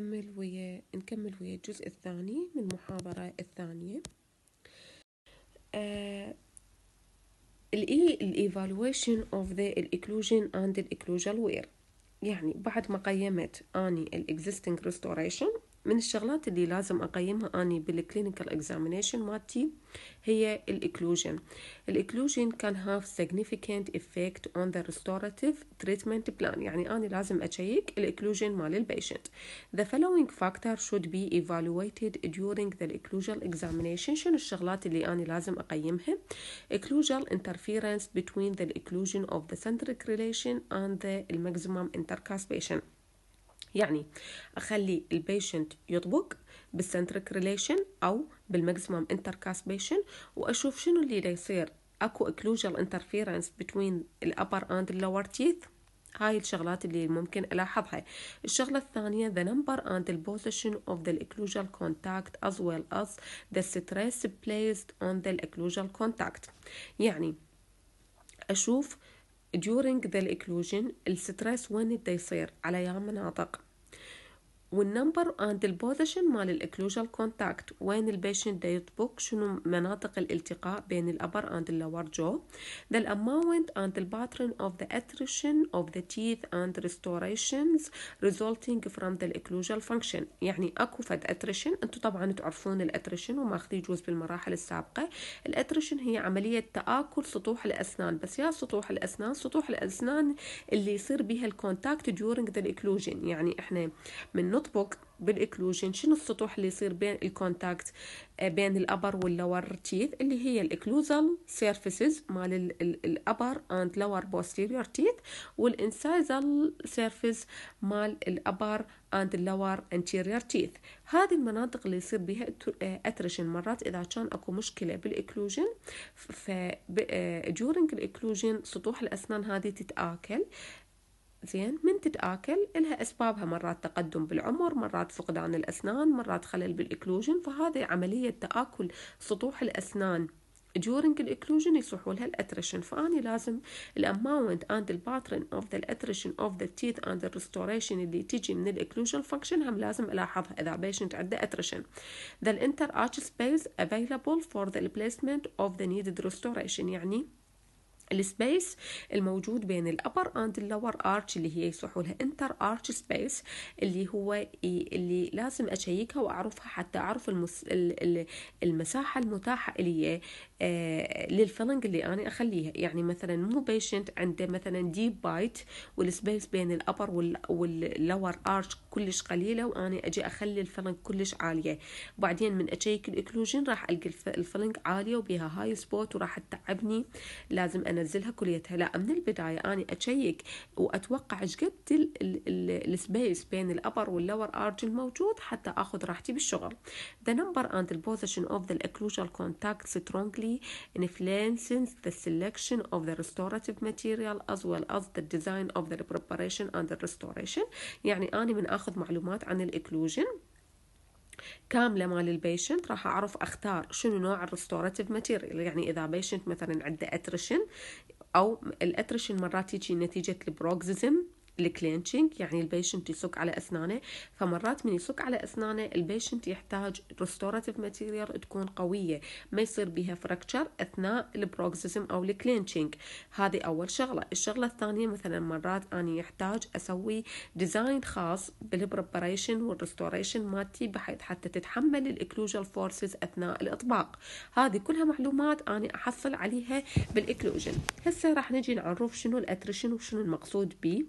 نكمل ويا نكمل ويا الجزء الثاني من المحاضرة الثانية. الاي ال evaluation of the ال occlusion and ال occlusal wear يعني بعد ما قيمت أني ال existing restoration من الشغلات اللي لازم اقيمها اني بال clinical examination مالتي هي ال occlusion ال occlusion can have significant effect on the restorative treatment plan يعني أنا لازم أشيك ال occlusion مال ال patient the following factor should be evaluated during the occlusal examination شنو الشغلات اللي أنا لازم أقيمها occlusal interference between the occlusion of the centric relation and the maximum intercuspation يعني أخلي ال patient يطبق بال centric relation أو بال maximum intercuspation وأشوف شنو اللي يصير. أكو occlusal interference بين ال upper and ال lower teeth هاي الشغلات اللي ممكن ألاحظها. الشغلة الثانية number and the position of the occlusal contact as well as the stress placed on the occlusal contact. يعني أشوف during the occlusion ال stress وين دا يصير؟ على يا مناطق. وال number and ال position مال ال occlusal contact وين ال patient دا يطبق شنو مناطق الالتقاء بين ال upper and ال lower jaw the amount and the pattern of the attrition of the teeth and restorations resulting from the occlusal function. يعني أكو فد attrition أنتو طبعا تعرفون ال attrition وماخذي يجوز بالمراحل السابقة. ال attrition هي عملية تآكل سطوح الأسنان. بس يا سطوح الأسنان سطوح الأسنان اللي يصير بها ال contact during the occlusion. يعني إحنا من نطبق بال occlusion شنو السطوح اللي يصير بين ال contact بين ال upper وال lower teeth اللي هي ال occlusal surfaces مال ال upper and lower posterior teeth وال incisal surface مال ال upper and ال lower anterior teeth هذه المناطق اللي يصير بها attrition مرات إذا كان أكو مشكلة بال occlusion ف during ال occlusion سطوح الأسنان هذه تتآكل. زين من تتآكل إلها أسبابها مرات تقدم بالعمر مرات فقدان الأسنان مرات خلل بال occlusion فهذه عملية تآكل سطوح الأسنان. During ال occlusion يصيحوا لها ال attrition فأني لازم الاماونت اند الباترن اوف ذا الاتريشن اوف ذا تيث اند الريستوريشن اللي تجي من ال occlusion function هم لازم ألاحظها إذا patient عنده attrition the inter arch space available for the replacement of the needed restoration يعني ال space الموجود بين ال upper and ال lower arch اللي هي يصيحوا لها inter arch space اللي هو اللي لازم أشيكها وأعرفها حتى أعرف المس... المساحة المتاحة لي آه لل filling اللي أنا أخليها. يعني مثلا مو patient عنده مثلا deep bite وال space بين ال upper وال... وال lower arch كلش قليلة وأنا أجي أخلي ال filling كلش عالية. وبعدين من أشيك ال occlusion راح ألقى ال filling عالية وبيها هاي spot وراح تتعبني. لازم انزلها كلتها لا من البدايه أنا اشيك واتوقع إيش قد ال space بين ال upper وال lower arch الموجود حتى اخذ راحتي بالشغل the number and the position of the occlusal contact strongly influences the selection of the restorative material as well as the design of the preparation and the restoration يعني أنا من أخذ معلومات عن ال occlusion كاملة مال ال patient راح أعرف أختار شنو نوع ال restorative material يعني إذا patient مثلا عنده attrition أو ال attrition مرات يجي نتيجة ال bruxism ال clenching يعني ال patient يصك على أسنانه. فمرات من يصك على أسنانه ال patient يحتاج restorative material تكون قوية ما يصير بها fracture أثناء ال bruxism أو ال clenching هذه أول شغلة. الشغلة الثانية مثلا مرات اني يحتاج أسوي design خاص بال preparation وال restoration مالتي بحيث حتى تتحمل ال occlusal forces أثناء الإطباق. هذه كلها معلومات اني أحصل عليها بال occlusion هسه راح نجي نعرف شنو ال attrition وشنو المقصود به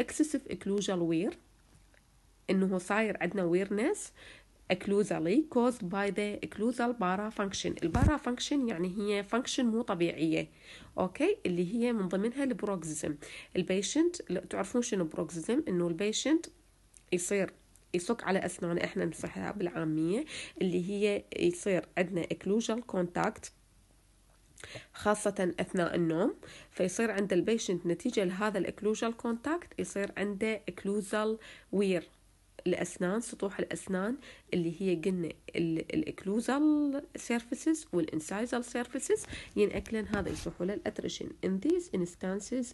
excessive occlusal wear. إنه صاير عندنا wear occlusally caused by the occlusal para function. ال para function يعني هي function مو طبيعية. أوكي اللي هي من ضمنها ال bruxism. ال patient تعرفون شنو bruxism؟ إنه ال patient يصير يصك على أسنانه إحنا نصيحها بالعامية. اللي هي يصير عندنا occlusal contact خاصة أثناء النوم فيصير عند ال patient نتيجة لهذا ال occlusal contact يصير عنده occlusal wear الأسنان سطوح الأسنان اللي هي قلنا ال occlusal surfaces وال incisal surfaces ينأكلن هذا يصيحوا لل attrition in these instances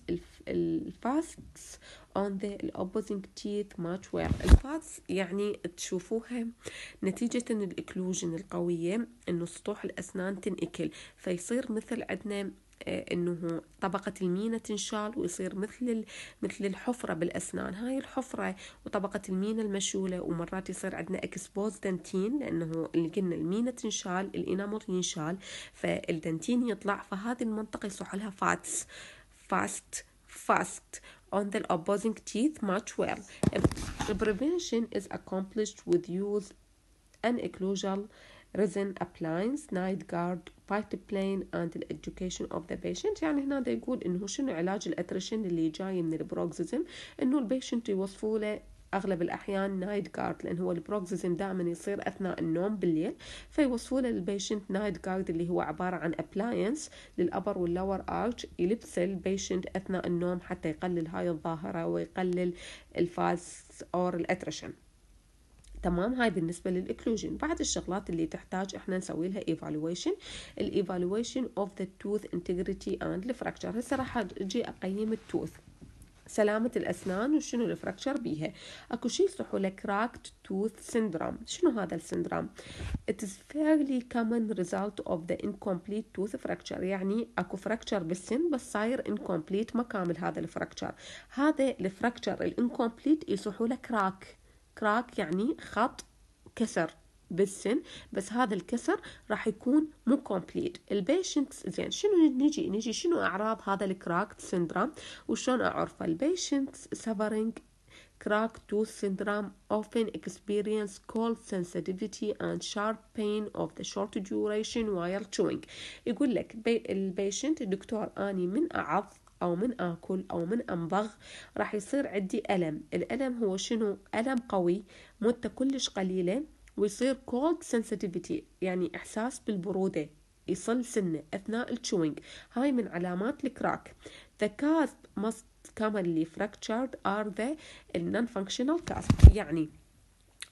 ال facets on the opposing teeth match well. ال facets يعني تشوفوها نتيجة ان ال occlusion القوية إنه سطوح الأسنان تنأكل. فيصير مثل عندنا إنه طبقة المينا تنشال ويصير مثل مثل الحفرة بالأسنان هاي الحفرة وطبقة المينا المشيولة ومرات يصير عندنا exposed dentin لأنه اللي قلنا المينا تنشال ال enamel ينشال فال dentin يطلع فهذه المنطقة يصيح لها facets facets facets on the opposing teeth match well. Prevention is accomplished with use an occlusal appliance, night guard, bite plane and the education of the patient. يعني هنا دا يقول إنه شنو علاج ال attrition اللي جاي من ال bruxism؟ إنه ال patient يوصفوا له أغلب الأحيان night guard لأن هو ال bruxism دائما يصير أثناء النوم بالليل. فيوصفوا له ال patient night guard اللي هو عبارة عن appliance لل upper وال lower arch يلبسه ال patient أثناء النوم حتى يقلل هاي الظاهرة ويقلل الفاز or ال attrition تمام؟ هاي بالنسبة لل occlusion بعد الشغلات اللي تحتاج إحنا نسوي لها evaluation ال evaluation of the tooth integrity and ال fracture هسه راح أجي أقيم ال tooth سلامة الأسنان وشنو ال fracture بيها؟ أكو شيء يصيحوا له cracked tooth syndrome. شنو هذا ال syndrome it is fairly common result of the incomplete tooth fracture. يعني أكو fracture بالسن بس صاير incomplete ما كامل هذا ال fracture هذا ال fracture ال incomplete يصيحوا له crack crack يعني خط كسر بالسن بس هذا الكسر راح يكون مو complete ال patient زين شنو نجي؟ نجي شنو أعراض هذا ال cracked syndrome وشلون أعرفه؟ ال patient suffering cracked tooth syndrome often experience cold sensitivity and sharp pain of the short duration while chewing. يقول لك ال patient الدكتور أني من اعض أو من آكل أو من امضغ راح يصير عندي ألم. الألم هو شنو؟ ألم قوي مدة كلش قليلة ويصير cold sensitivity يعني إحساس بالبرودة يصير سنة أثناء ال chewing هاي من علامات ال crack. The cusp most commonly fractured are the non-functional cusp يعني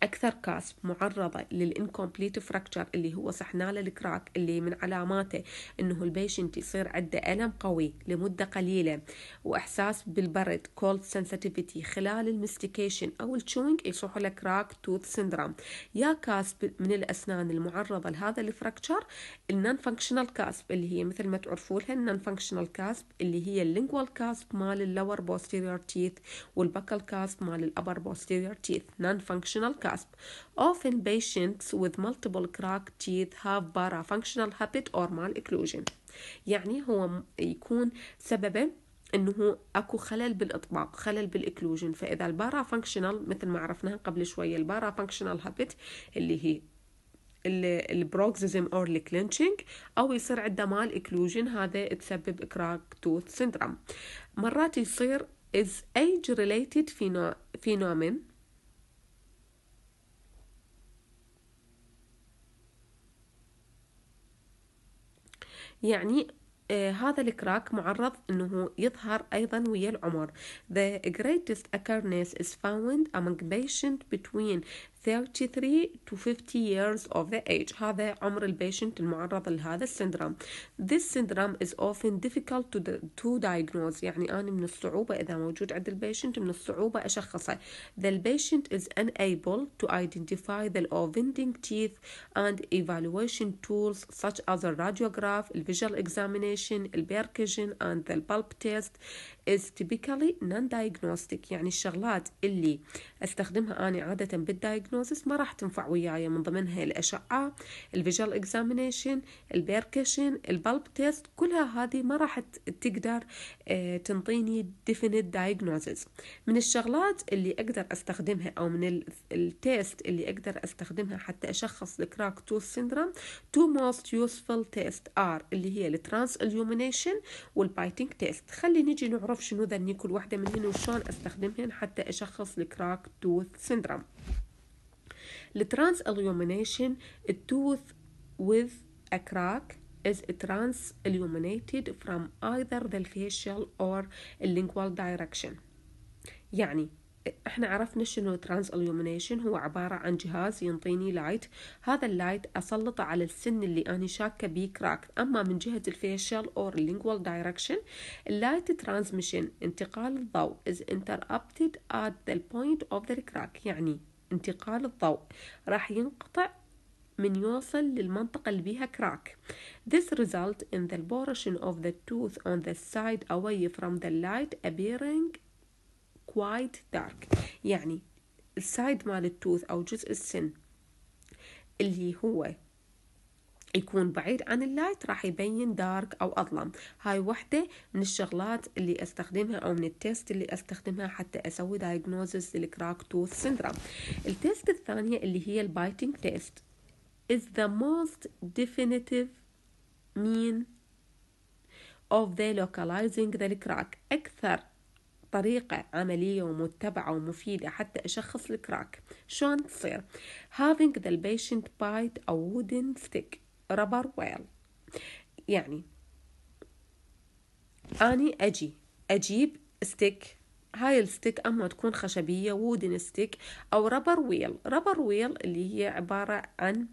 أكثر cusp معرضة لل incomplete fracture اللي هو صيحنا له ال crack اللي من علاماته إنه ال patient يصير عنده ألم قوي لمدة قليلة وإحساس بالبرد cold sensitivity خلال ال mastication أو ال chewing يصيح له crack tooth syndrome يا cusp من الأسنان المعرضة لهذا ال fracture ال non-functional cusp اللي هي مثل ما تعرفوا لها ال non-functional cusp اللي هي ال lingual cusp مال ال lower posterior teeth وال buccal cusp مال ال upper posterior teeth non-functional cusp. Often patients with multiple cracked teeth have parafunctional habit or malocclusion. يعني هو يكون سببه إنه أكو خلل بالإطباق خلل بال occlusion فإذا ال parafunctional مثل ما عرفناها قبل شوية ال parafunctional habit اللي هي ال bruxism or ال clenching أو يصير عنده malocclusion هذا تسبب crack tooth syndrome مرات يصير is age related phenomenon يعني آه هذا ال crack معرض انه يظهر أيضا ويا العمر the greatest occurrence is found among patients between 33 to 50 years of the age هذا عمر البيشنت المعرض لهذا السندروم This syndrome is often difficult to, to diagnose يعني أنا من الصعوبة إذا موجود عند البيشنت من الصعوبة أشخصه The patient is unable to identify the offending teeth and evaluation tools such as a radiograph, visual examination, percussion and the pulp test Is typically non-diagnostic يعني الشغلات اللي أستخدمها أنا عادة بال diagnosis ما راح تنفع وياي. من ضمنها الأشعة ال visual examination ال percussion ال pulp test كلها هذه ما راح تقدر آه، تنطيني definite diagnosis. من الشغلات اللي أقدر أستخدمها أو من ال test اللي أقدر أستخدمها حتى أشخص ال crack tooth syndrome two most useful test are اللي هي ال transillumination وال biting test خلي نجي نعرف اعرف شنو ذني كل واحدة منهن وشلون استخدمهن حتى اشخص ال crack tooth syndrome ال transillumination ال tooth with a crack is trans illuminated from either the facial or lingual direction يعني إحنا عرفنا شنو transillumination هو عبارة عن جهاز ينطيني light هذا ال light اسلطه على السن اللي أنا شاكة بيه crack أما من جهة ال facial or lingual direction ال light transmission انتقال الضوء is interrupted at the point of the crack. يعني انتقال الضوء. راح ينقطع من يوصل للمنطقة اللي بيها crack. This result in the portion of the tooth on the side away from the light appearing quite dark. يعني ال side مال ال tooth أو جزء السن اللي هو يكون بعيد عن ال light راح يبين dark أو أظلم. هاي وحدة من الشغلات اللي أستخدمها أو من ال test اللي أستخدمها حتى أسوي diagnosis لل crack tooth syndrome ال test الثانية اللي هي ال biting test is the most definitive mean of the localizing the crack. أكثر طريقة عملية ومتبعة ومفيدة حتى أشخص ال crack. شلون تصير having the patient bite a wooden stick. Rubber wheel يعني أني أجي. أجيب stick هاي ال stick أما تكون خشبية wooden stick أو rubber wheel rubber wheel اللي هي عبارة عن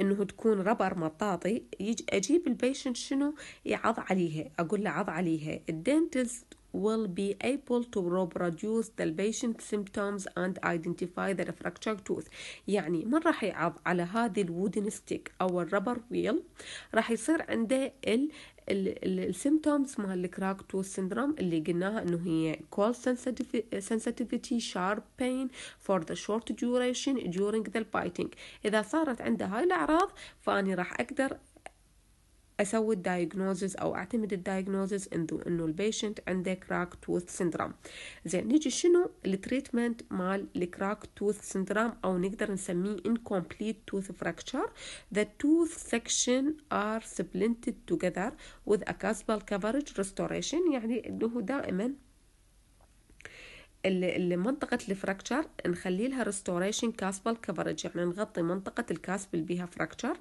إنه تكون rubber مطاطي. يجي أجيب ال patient شنو؟ يعض عليها. أقول له عض عليها. ال dentist will be able to reproduce the patient symptoms and identify the fractured tooth. يعني من راح يعض على هذه ال wooden stick أو ال rubber wheel راح يصير عنده ال ال symptoms مال ال crack tooth syndrome اللي قلناها إنه هي cold sensitivity sharp pain for the short duration during the biting. إذا صارت عنده هاي الأعراض فأني راح أقدر أسوي ال diagnosis أو أعتمد ال diagnosis انه ال patient عنده crack tooth syndrome زين نيجي شنو؟ ال treatment مال ال crack tooth syndrome أو نقدر نسميه incomplete tooth fracture. The tooth section are splinted together with a cuspal coverage restoration. يعني إنه دائما منطقة ال fracture نخلي لها restoration cuspal coverage يعني نغطي منطقة ال cusp اللي بيها fracture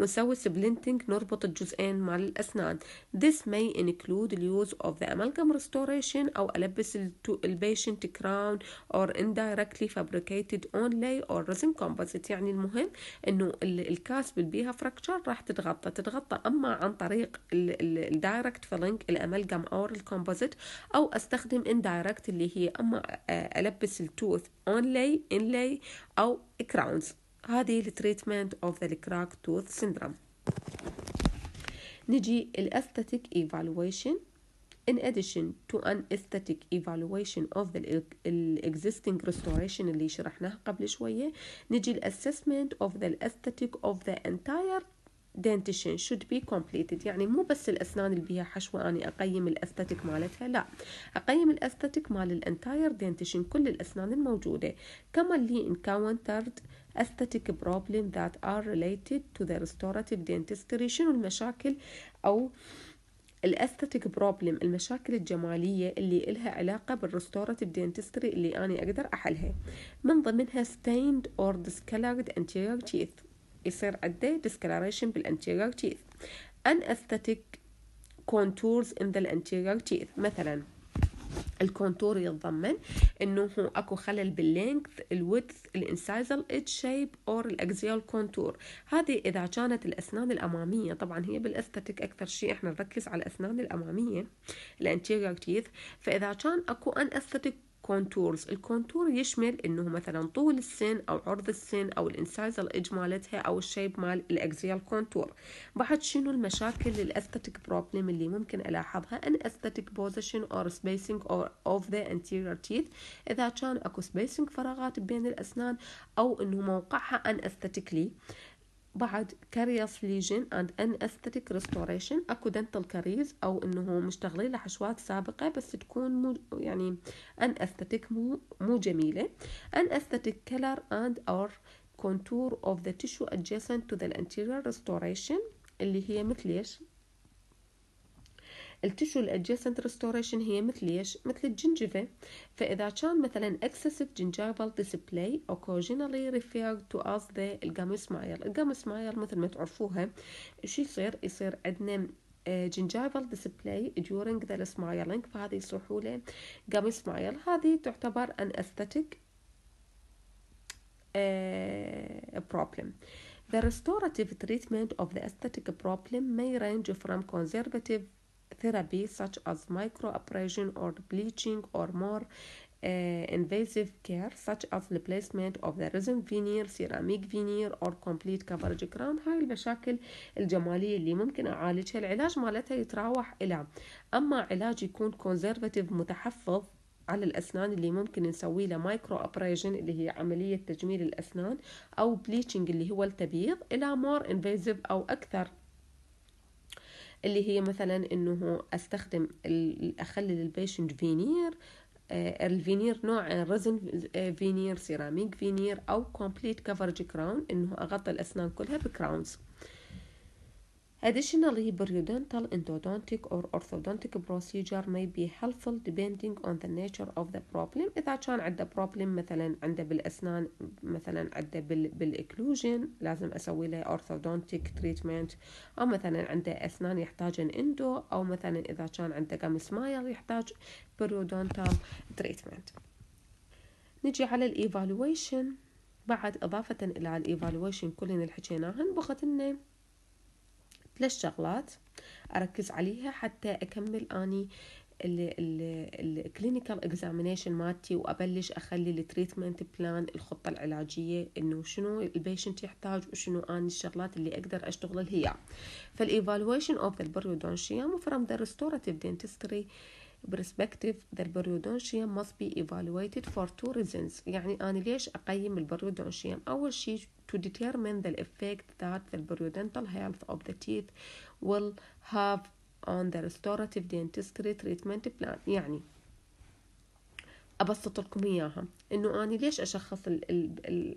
ونسوي splinting نربط الجزئين مال الأسنان. This may include the use of the amalgam restoration أو ألبس ال patient crown or indirectly fabricated onlay or resin composite. يعني المهم إنه ال cusp اللي بيها fracture راح تتغطى. تتغطى أما عن طريق ال direct filling ال amalgam أو ال composite أو أستخدم indirect اللي هي أما ألبس ال tooth onlay inlay أو crowns هذه ال treatment of the crack tooth syndrome نجي ال aesthetic evaluation In addition to an aesthetic evaluation of the existing restoration اللي شرحناها قبل شوية نجي ال assessment of the aesthetic of the entire dentition should be completed. يعني مو بس الأسنان اللي بيها حشوة أني أقيم ال aesthetic مالتها لا. أقيم ال aesthetic مال ال entire dentition كل الأسنان الموجودة. كما ال encountered aesthetic problem that are related to the restorative dentistry شنو المشاكل؟ أو ال aesthetic problem المشاكل الجمالية اللي إلها علاقة بال restorative dentistry اللي أنا أقدر أحلها. من ضمنها stained or discolored anterior teeth. يصير عنده discoloration بال anterior teeth unaesthetic contours in the anterior teeth مثلا ال contour يتضمن إنه أكو خلل باللينث الويدث الانسايزل اتش شيب اور الاكزيال كونتور هذه إذا كانت الأسنان الأمامية طبعا هي بال aesthetic أكثر شيء إحنا نركز على الأسنان الأمامية ال anterior teeth فإذا كان أكو unaesthetic contours ال contour يشمل إنه مثلا طول السن أو عرض السن أو ال incisal edge مالتها أو ال shape مال ال axial contour بعد شنو المشاكل لل aesthetic problem اللي ممكن ألاحظها؟ unaesthetic position or spacing of the anterior teeth إذا كان أكو spacing فراغات بين الأسنان أو إنه موقعها unaesthetically بعد carious lesion and unaesthetic restoration أكو dental caries أو إنه مشتغلين لحشوات سابقة بس تكون مو يعني ان مو مو جميلة. unaesthetic color and or contour of the tissue adjacent to the anterior restoration اللي هي مثل إيش؟ ال tissue ال adjacent restoration هي مثل إيش مثل ال gingiva فإذا كان مثلا excessive gingival display occasionally referred to as the الجاموسمايل الجاموسمايل مثل ما تعرفوها شو يصير يصير عندنا gingival display during the smiling فهذه يصيحوا له gum smile هذه تعتبر unaesthetic uh, problem The restorative treatment of the aesthetic problem may range from conservative therapy such as microabrasion or bleaching or more uh, invasive care such as replacement of the resin veneer, ceramic veneer or complete coverage crown هاي المشاكل الجمالية اللي ممكن أعالجها. العلاج مالتها يتراوح إلى أما علاج يكون conservative متحفظ على الأسنان اللي ممكن نسوي له microabrasion اللي هي عملية تجميل الأسنان أو bleaching اللي هو التبييض إلى more invasive أو أكثر اللي هي مثلا إنه أستخدم أخلي ال patient veneer ال veneer نوع resin veneer ceramic veneer أو complete coverage crown إنه أغطي الأسنان كلها ب crowns Additionally, periodontal, endodontic or orthodontic procedure may be helpful depending on the nature of the problem. إذا كان عنده problem مثلا عنده بالأسنان مثلا عنده بال occlusion لازم أسوي له orthodontic treatment أو مثلا عنده أسنان يحتاج endo أو مثلا إذا كان عنده gum smile يحتاج periodontal treatment. نجي على ال evaluation بعد إضافة إلى ال evaluation كلنا اللي حكيناهن بقت ثلاث شغلات أركز عليها حتى أكمل أني ال clinical examination مالتي وأبلش أخلي ال treatment plan الخطة العلاجية إنه شنو ال patient يحتاج وشنو أني الشغلات اللي أقدر أشتغل هي فالايفالويشن اوف ذا البريودونشيوم from the restorative dentistry perspective the periodontium must be evaluated for two reasons يعني أنا ليش أقيم البريودونشيوم أول شيء to determine the effect that the periodontal health of the teeth will have on the restorative dentistry treatment plan يعني ابسط لكم اياها إنه أني ليش أشخص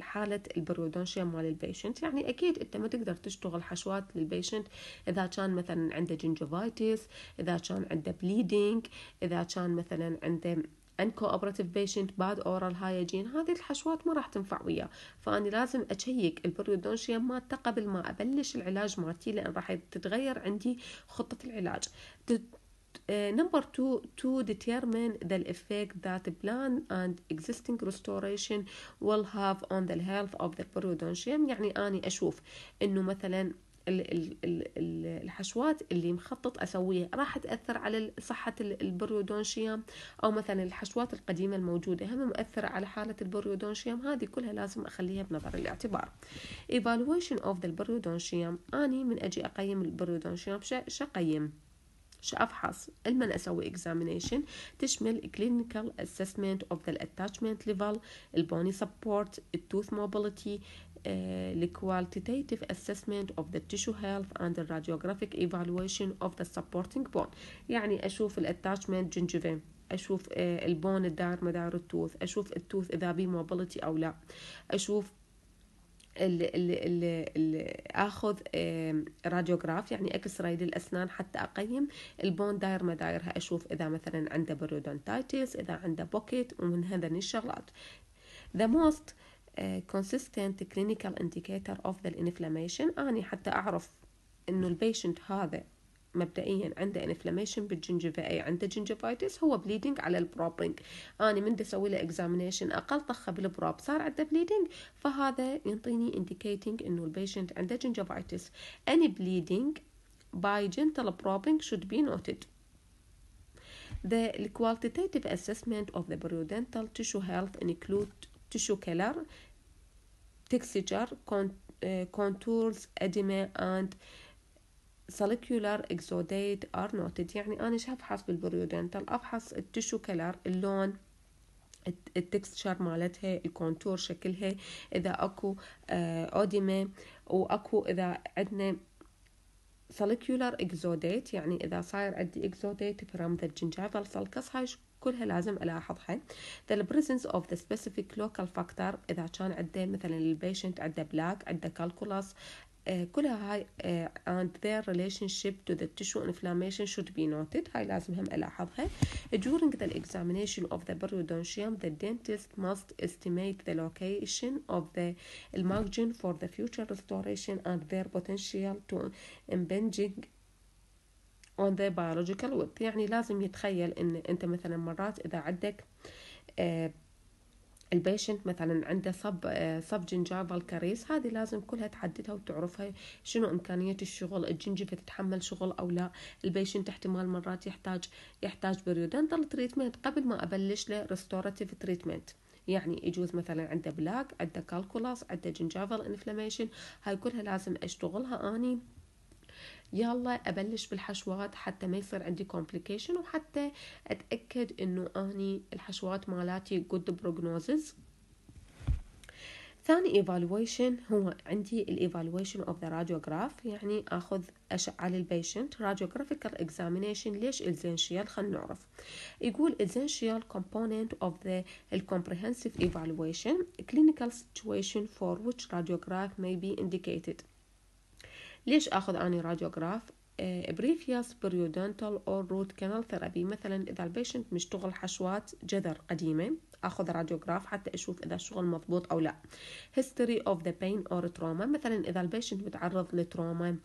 حالة ال periodontium مال ال patient يعني أكيد أنت ما تقدر تشتغل حشوات لل patient إذا كان مثلا عنده gingivitis إذا كان عنده bleeding إذا كان مثلا عنده uncooperative patient bad oral hygiene هذه الحشوات ما راح تنفع وياه. فأني لازم أشيك ال periodontium مالته قبل ما أبلش العلاج مالتي لأن راح تتغير عندي خطة العلاج. Uh, number two to determine the effect that plan and existing restoration will have on the health of the periodontium يعني أني أشوف إنه مثلا الحشوات اللي مخطط أسويها راح تأثر على صحة ال periodontium أو مثلا الحشوات القديمة الموجودة هم مؤثرة على حالة ال periodontium هذه كلها لازم أخليها بنظر الاعتبار. Evaluation of the periodontium أني من أجي أقيم ال periodontium شو شو أفحص. لمن أسوي examination تشمل clinical assessment of the attachment level ال bony support ال tooth mobility ال qualitative assessment of the tissue health and ال radiographic evaluation of the supporting bone يعني أشوف ال attachment gingiva أشوف آه، ال bone الدار مدار ال tooth أشوف ال tooth إذا بي mobility أو لا. أشوف ال ال ال ال آخذ radiograph يعني X-ray للأسنان حتى أقيم. ال bone داير ما دايرها أشوف إذا مثلا عنده periodontitis إذا عنده pocket ومن هذين الشغلات. The most uh, consistent clinical indicator of the inflammation. آني حتى أعرف إنه ال patient هذا مبدئيا عنده inflammation بال gingiva اي عنده gingivitis هو bleeding على ال probing اني من أسوي له examination أقل طخه بال probe صار عنده bleeding فهذا ينطيني indicating انه ال patient عنده gingivitis any bleeding by gentle probing should be noted The qualitative assessment of the periodontal tissue health include tissue color, texture, contours, edema, and follicular exudate are noted يعني أنا شو أفحص بالبريودنتال أفحص التشو كلر اللون التكستشر مالتها الكونتور شكلها إذا أكو أوديما وأكو إذا عندنا follicular exudate يعني إذا صاير عندي exudate from the gingival sulcus هاي كلها لازم ألاحظها. The presence of the specific local factor إذا كان عنده مثلا البيشنت عنده بلاك عنده calculus كلها هاي and their relationship to the tissue inflammation should be noted هاي لازم هم ألاحظها during the examination of the periodontium the dentist must estimate the location of the margin for the future restoration and their potential to impinging on the biological width يعني لازم يتخيل ان انت مثلا مرات اذا عندك آه ال patient مثلا عنده sub subgingival caries هذه لازم كلها تحددها وتعرفها شنو إمكانية الشغل ال gingiva تتحمل شغل أو لا. ال patient احتمال مرات يحتاج يحتاج periodontal treatment قبل ما أبلش له restorative treatment يعني يجوز مثلا عنده plaque عنده calculus عنده gingival inflammation هاي كلها لازم أشتغلها. آني يلا ابلش بالحشوات حتى ما يصير عندي complication وحتى اتاكد انه اني الحشوات مالاتي good prognosis ثاني evaluation هو عندي ال evaluation of the radiograph يعني اخذ اشعة لل patient radiographical examination ليش essential خلينا نعرف يقول essential component of the comprehensive evaluation clinical situation for which radiograph may be indicated ليش آخذ أني radiograph؟ previous periodontal أو root canal therapy مثلا إذا ال patient مشتغل حشوات جذر قديمة آخذ radiograph حتى أشوف إذا الشغل مضبوط أو لا. History of the pain or trauma. مثلا إذا ال patient متعرض ل trauma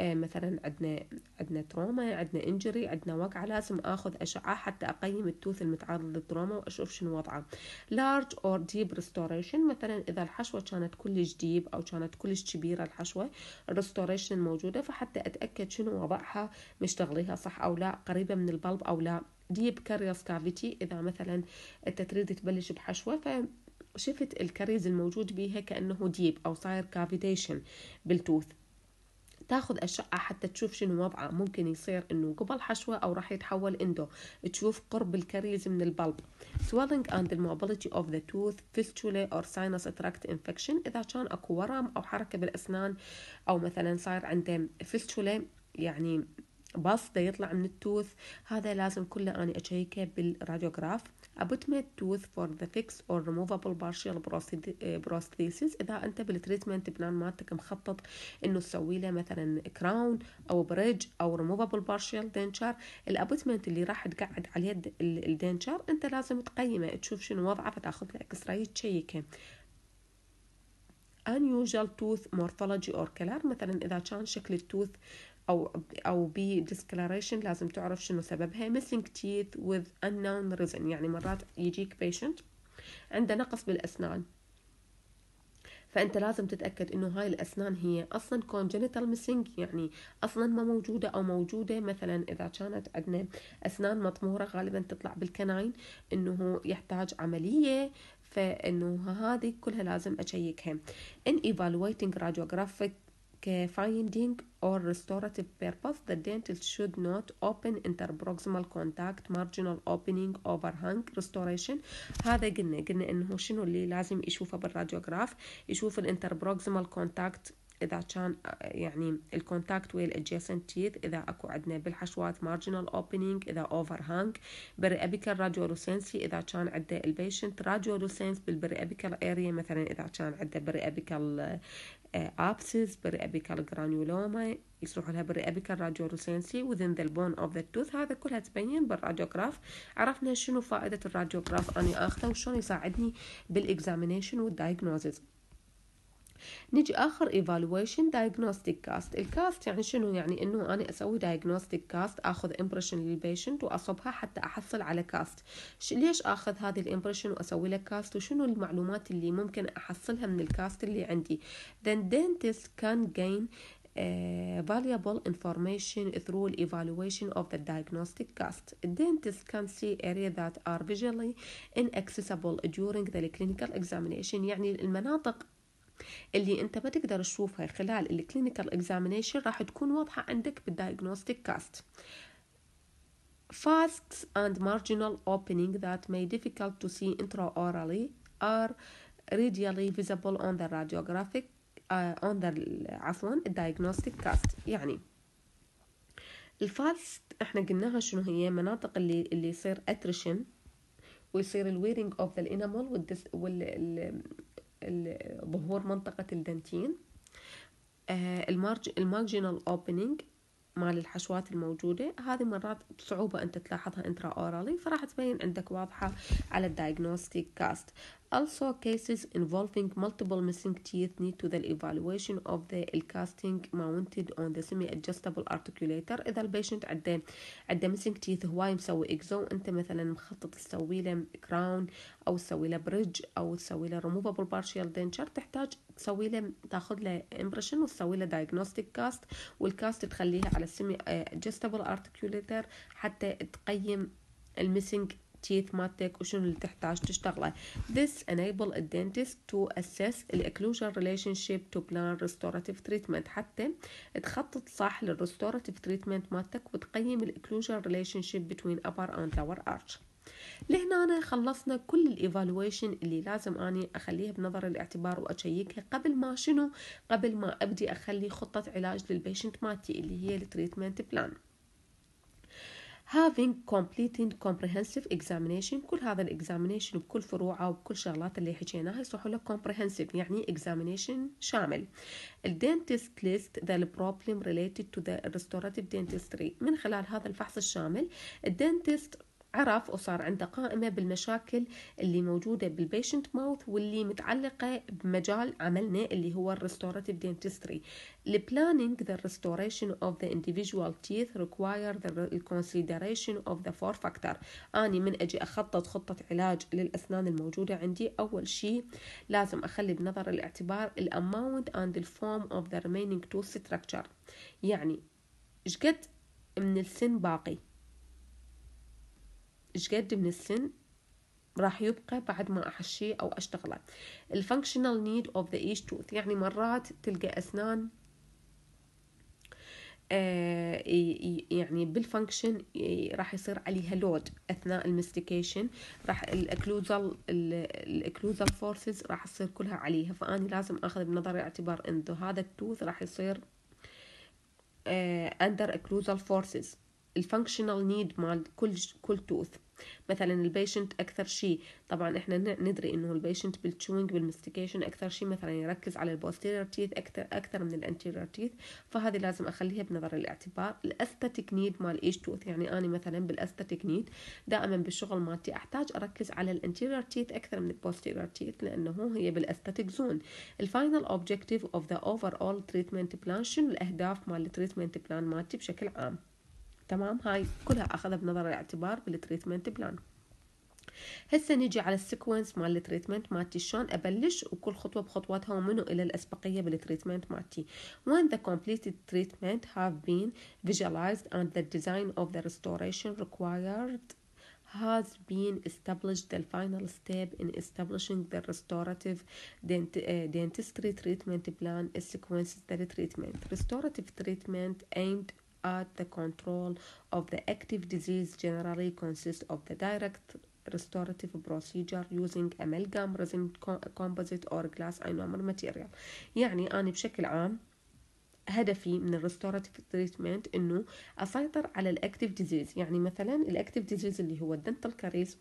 مثلا عندنا عندنا trauma عندنا injury عندنا وقعة لازم آخذ أشعة حتى أقيم ال tooth المتعرض لل trauma وأشوف شنو وضعه. large or deep restoration مثلا إذا الحشوة كانت كلش deep أو كانت كلش كبيرة الحشوة ال restoration موجودة فحتى أتأكد شنو وضعها مشتغليها صح أو لا قريبة من ال pulp أو لا. deep carious cavity إذا مثلا أنت تريد تبلش بحشوة ف شفت ال caries الموجود بيها كأنه deep أو صاير cavitation بال tooth. تاخذ أشعة حتى تشوف شنو وضعه. ممكن يصير إنه قبل حشوة أو راح يتحول endo تشوف قرب ال caries من ال pulp. Swelling and the mobility of the tooth fistula or sinus tract infection. إذا كان أكو ورم أو حركة بالأسنان أو مثلا صاير عنده fistula يعني باص دا يطلع من ال tooth هذا لازم كله أنا أشيكه بال radiograph. Abutment tooth for the fix or removable partial prosthesis. إذا أنت بال treatment plan مالتك مخطط إنه تسوي له مثلا crown أو bridge أو removable partial denture. ال abutment اللي راح تقعد عليه ال denture أنت لازم تقيمه تشوف شنو وضعه فتاخذ له X-ray تشيكه. Unusual tooth morphology or color. مثلا إذا كان شكل ال tooth أو أو ب discoloration لازم تعرف شنو سببها. missing teeth with unknown reason. يعني مرات يجيك patient عنده نقص بالأسنان. فأنت لازم تتأكد إنه هاي الأسنان هي أصلا congenital missing يعني أصلا ما موجودة أو موجودة. مثلا إذا كانت عندنا أسنان مطمورة غالبا تطلع بالكناين إنه يحتاج عملية. فإنه هذه كلها لازم أشيكها. In evaluating radiographic finding or restorative purpose the dentist should not open interproximal contact marginal opening overhang restoration هذا قلنا قلنا انه شنو اللي لازم يشوفه بال radiograph يشوف ال interproximal contact إذا كان يعني ال contact ويا ال adjacent teeth إذا أكو عندنا بالحشوات marginal opening إذا overhang periapical radiolucency إذا كان عنده ال patient radiolucency بال periapical area مثلا إذا كان عنده periapical abscess periapical granuloma يصلح لها periapical radiolucency within the bone of the tooth هذا كلها تبين بال radiograph عرفنا شنو فائدة ال radiograph أني اخذه وشلون يساعدني بال examination وال diagnosis نجي اخر evaluation diagnostic cast ال cast يعني شنو يعني انه أنا أسوي diagnostic cast اخذ impression لل patient واصبها حتى احصل على cast ليش اخذ هذه ال impression واسوي له cast وشنو المعلومات اللي ممكن احصلها من ال cast اللي عندي then dentist can gain Uh, valuable information through evaluation of the diagnostic cast. Dentists can see areas that are visually inaccessible during the clinical examination يعني المناطق اللي انت ما تقدر تشوفها خلال ال clinical examination راح تكون واضحة عندك بال diagnostic cast Facets and marginal opening that may difficult to see intraorally are readily visible on the radiographic uh, on the عفوا diagnostic cast. يعني ال facet إحنا قلناها شنو هي؟ مناطق اللي اللي يصير attrition ويصير ال wearing of the enamel وال ظهور منطقة ال dentin. آه، ال marginal opening مال الحشوات الموجودة. هذه مرات بصعوبة أنت تلاحظها intraorally فراح تبين عندك واضحة على ال diagnostic cast Also, cases involving multiple missing teeth need to the evaluation of the casting mounted on the semi-adjustable articulator. إذا ال patient عنده عنده missing teeth هواي مسوي exo أنت مثلا مخطط تسوي له crown أو تسوي له bridge أو تسوي له removable partial denture تحتاج تسوي له تاخذ له impression وتسوي له diagnostic cast وال cast تخليها على semi adjustable articulator حتى تقيم ال missing teeth مالتك وشنو اللي تحتاج تشتغله. This enable a dentist to assess the occlusal relationship to plan restorative treatment. حتى تخطط صح لل restorative treatment مالتك وتقيم ال occlusal relationship between upper and lower arch. لهنا أنا خلصنا كل ال evaluation اللي لازم أني أخليها بنظر الاعتبار وأشيكها قبل ما شنو؟ قبل ما أبدي أخلي خطة علاج لل patient مالتي اللي هي ال treatment plan having completing comprehensive examination كل هذا ال examination بكل فروعه وبكل شغلات اللي حكيناها يصح له comprehensive يعني examination شامل ال dentist list the problem related to the restorative dentistry من خلال هذا الفحص الشامل ال dentist عرف وصار عنده قائمة بالمشاكل اللي موجودة بال patient mouth واللي متعلقة بمجال عملنا اللي هو ال restorative dentistry planning the restoration of the individual teeth require the consideration of the four factor. أني من أجي أخطط خطة علاج للأسنان الموجودة عندي. أول شيء لازم أخلي بنظر الاعتبار ال amount and the form of the remaining tooth structure. يعني إيش قد من السن باقي؟ إيش قد من السن راح يبقى بعد ما أحشيه أو أشتغله. ال functional need of the each tooth يعني مرات تلقى أسنان آه يعني بال function راح يصير عليها load أثناء ال mastication. راح ال occlusal ال occlusal forces راح تصير كلها عليها. فأني لازم آخذ بنظر الاعتبار إنه هذا ال tooth راح يصير under occlusal forces ال functional need مال كل كل tooth مثلا ال patient أكثر شيء طبعا إحنا ندري إنه ال patient بال chewing بال mastication أكثر شيء مثلا يركز على ال posterior teeth أكثر أكثر من ال anterior teeth فهذه لازم أخليها بنظر الاعتبار. ال aesthetic need مال each tooth يعني أنا مثلا بال aesthetic need دائما بالشغل مالتي أحتاج أركز على ال anterior teeth أكثر من ال posterior teeth لأنه هي بال aesthetic zone ال final objective of the overall treatment plan شنو الأهداف مال ال treatment plan مالتي بشكل عام؟ تمام هاي كلها اخذها بنظر الاعتبار بال treatment plan هسه نجي على ال sequence مال ال treatment مالتي شلون ابلش وكل خطوه بخطوتها ومنو إلى الاسبقيه بال treatment مالتي when the completed treatment have been visualized and the design of the restoration required has been established the final step in establishing the restorative dent uh, dentistry treatment plan is sequences the treatment restorative treatment aimed at the control of the active disease generally consists of the direct restorative procedure using amalgam resin composite or glass ionomer material. يعني أنا بشكل عام هدفي من ال restorative treatment إنه أسيطر على ال active disease يعني مثلا ال active disease اللي هو ال dental caries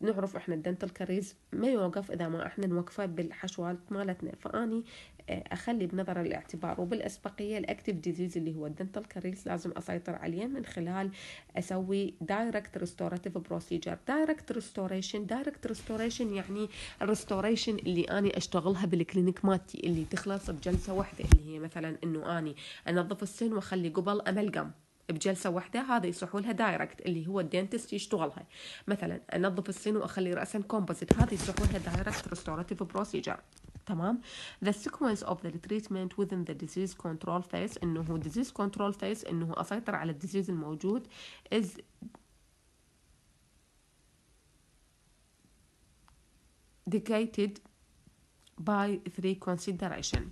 نعرف إحنا ال dental caries ما يوقف إذا ما إحنا نوقفه بالحشوات مالتنا. فأني أخلي بنظر الاعتبار وبالأسبقية ال active disease اللي هو ال dental caries لازم أسيطر عليه من خلال أسوي direct restorative procedure direct restoration direct restoration يعني ال restoration اللي أني أشتغلها بال clinic مالتي اللي تخلص بجلسة واحدة اللي هي مثلا إنه أني أنظف السن وأخلي قبل أملغم بجلسة واحدة هذا يصحوا لها direct اللي هو ال dentist يشتغلها. مثلا أنظف السن وأخلي راسا composite هذا يصحوا لها direct restorative procedure تمام the sequence of the treatment within the disease control phase انه disease control phase انه اسيطر على الديزيز الموجود is dictated by three consideration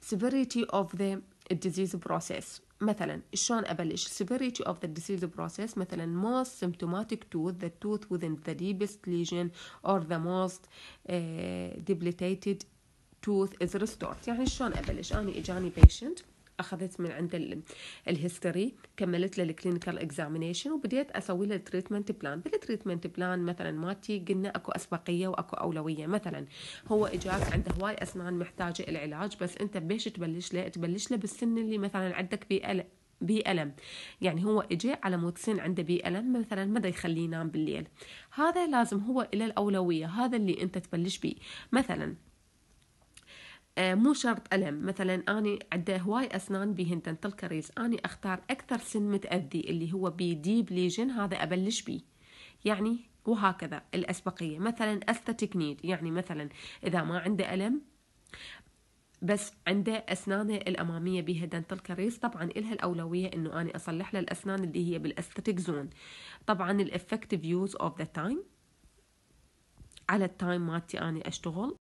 severity of the disease process مثلا شلون ابلش severity of the disease process مثلا most symptomatic tooth the tooth within the deepest lesion or the most uh, debilitated tooth is restored يعني شلون ابلش انا اجاني patient أخذت من عند ال history كملت له ال clinical examination وبديت أسوي له ال treatment plan بال treatment plan مثلا مالتي قلنا أكو أسبقية وأكو أولوية. مثلا هو إجاك عنده هواي أسنان محتاجة العلاج بس أنت بيش تبلش له؟ تبلش له بالسن اللي مثلا عندك فيه بألم يعني هو اجى على مود سن عنده بألم مثلا ما يخليه ينام بالليل. هذا لازم هو إلى الأولوية. هذا اللي أنت تبلش بيه. مثلا مو شرط ألم. مثلا أنا عنده هواي أسنان بيهن dental caries. أنا أختار أكثر سن متأذي اللي هو ب deep lesion. هذا أبلش بيه يعني وهكذا الأسبقية. مثلا aesthetic need. يعني مثلا إذا ما عنده ألم بس عنده أسنانه الأمامية بيها dental caries. طبعا إلها الأولوية إنه أنا أصلح له الأسنان اللي هي بال aesthetic zone. طبعا ال effective use of the time على ال time مالتي أنا أشتغل.